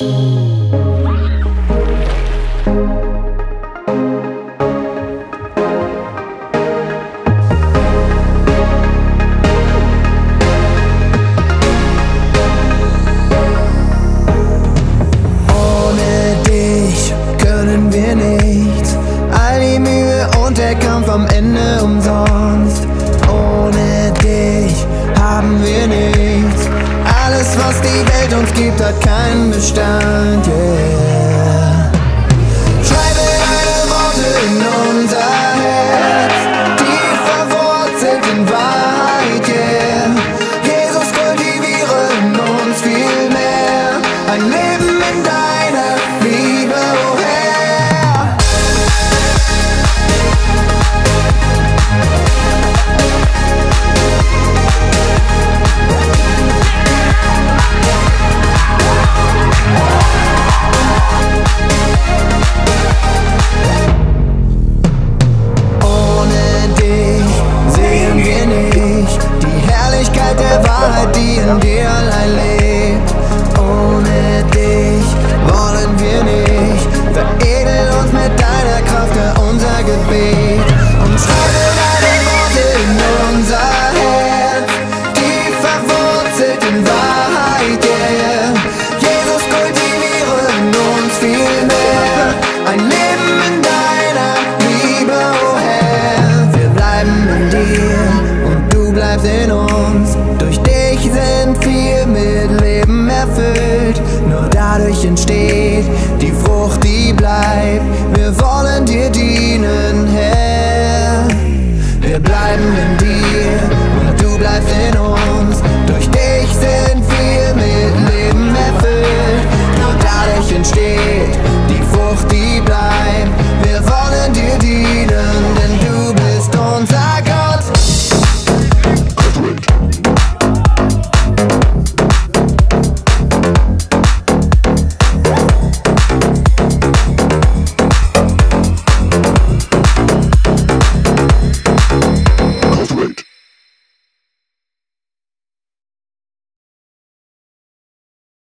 Música hat keinen Bestand. Yeah.